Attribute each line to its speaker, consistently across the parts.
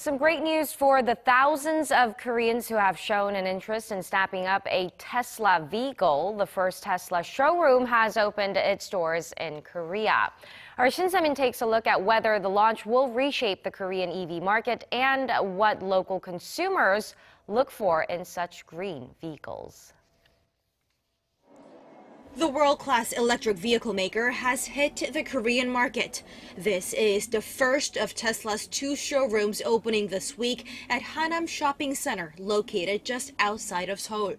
Speaker 1: Some great news for the thousands of Koreans who have shown an interest in snapping up a Tesla vehicle. The first Tesla showroom has opened its doors in Korea. Our Shin Se-min takes a look at whether the launch will reshape the Korean EV market and what local consumers look for in such green vehicles.
Speaker 2: The world-class electric vehicle maker has hit the Korean market. This is the first of Tesla's two showrooms opening this week at Hanam Shopping Center, located just outside of Seoul.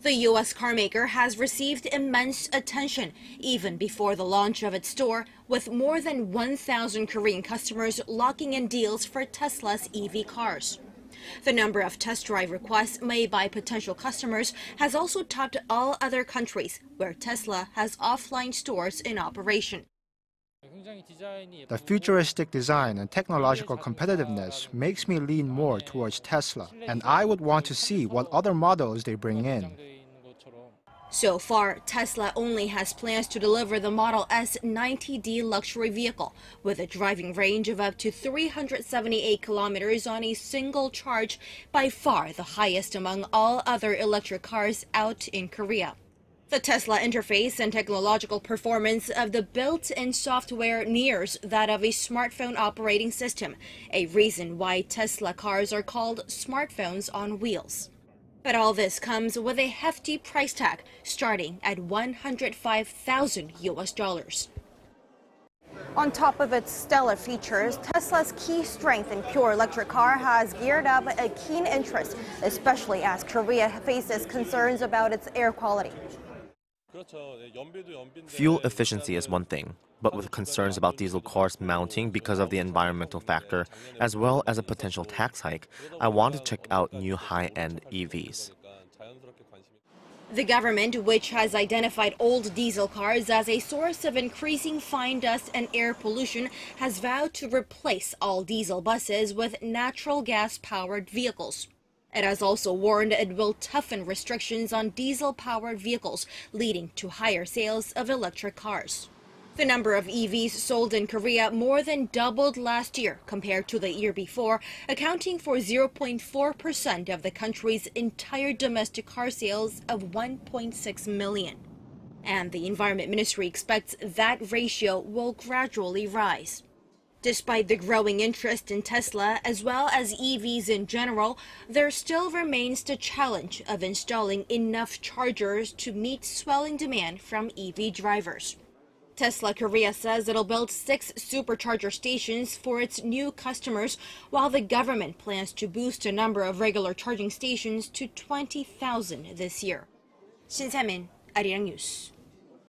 Speaker 2: The U.S. carmaker has received immense attention even before the launch of its store, with more than 1,000 Korean customers locking in deals for Tesla's EV cars. The number of test drive requests made by potential customers has also topped all other countries where Tesla has offline stores in operation.
Speaker 3: The futuristic design and technological competitiveness makes me lean more towards Tesla, and I would want to see what other models they bring in.
Speaker 2: So far, Tesla only has plans to deliver the Model S 90D luxury vehicle with a driving range of up to 378 kilometers on a single charge, by far the highest among all other electric cars out in Korea. The Tesla interface and technological performance of the built-in software nears that of a smartphone operating system, a reason why Tesla cars are called smartphones on wheels. But all this comes with a hefty price tag starting at 105,000 US dollars.
Speaker 4: On top of its stellar features, Tesla's key strength in pure electric car has geared up a keen interest, especially as Korea faces concerns about its air quality.
Speaker 5: Fuel efficiency is one thing, but with concerns about diesel cars mounting because of the environmental factor, as well as a potential tax hike, I want to check out new high-end EVs.
Speaker 2: The government, which has identified old diesel cars as a source of increasing fine dust and air pollution, has vowed to replace all diesel buses with natural gas powered vehicles. It has also warned it will toughen restrictions on diesel-powered vehicles, leading to higher sales of electric cars. The number of EVs sold in Korea more than doubled last year compared to the year before, accounting for 0.4% of the country's entire domestic car sales of 1.6 million. And the Environment Ministry expects that ratio will gradually rise. Despite the growing interest in Tesla as well as EVs in general, there still remains the challenge of installing enough chargers to meet swelling demand from EV drivers. Tesla Korea says it'll build six supercharger stations for its new customers, while the government plans to boost the number of regular charging stations to 20,000 this year. Shin Se-min, Arirang News.